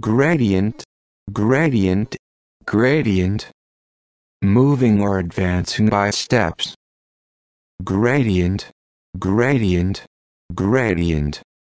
gradient, gradient, gradient. Moving or advancing by steps. Gradient, gradient, gradient.